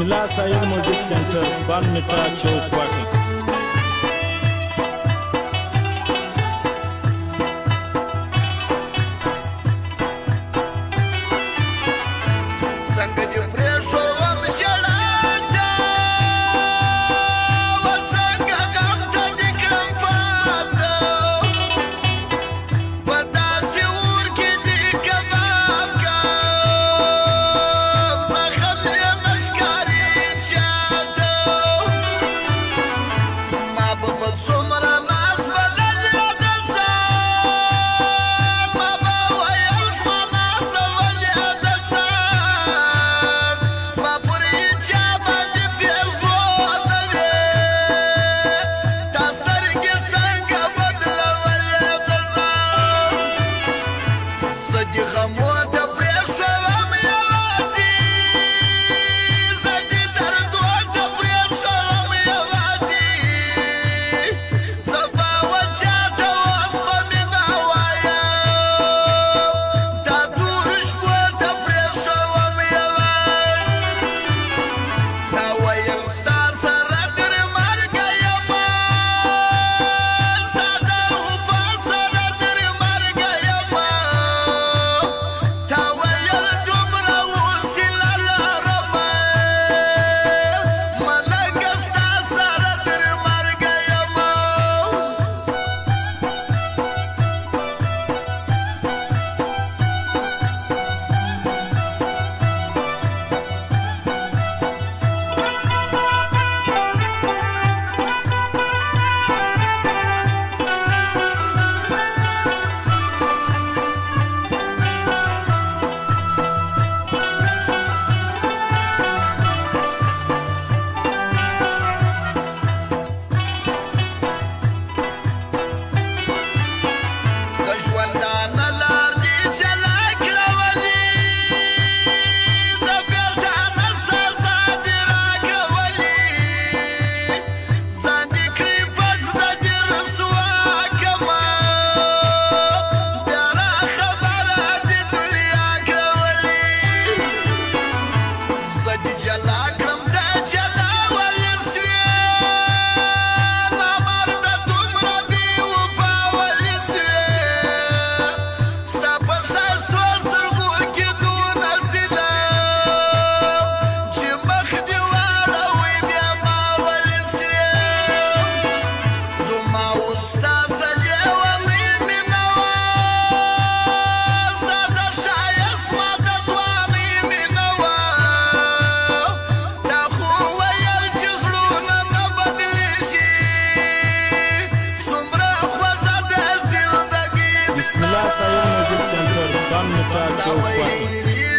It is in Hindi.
बिस्मिल्लाह साहिब म्यूज़िक सेंटर बाल मिट्टा चौक वाटी I'm not Wanda. One me talk to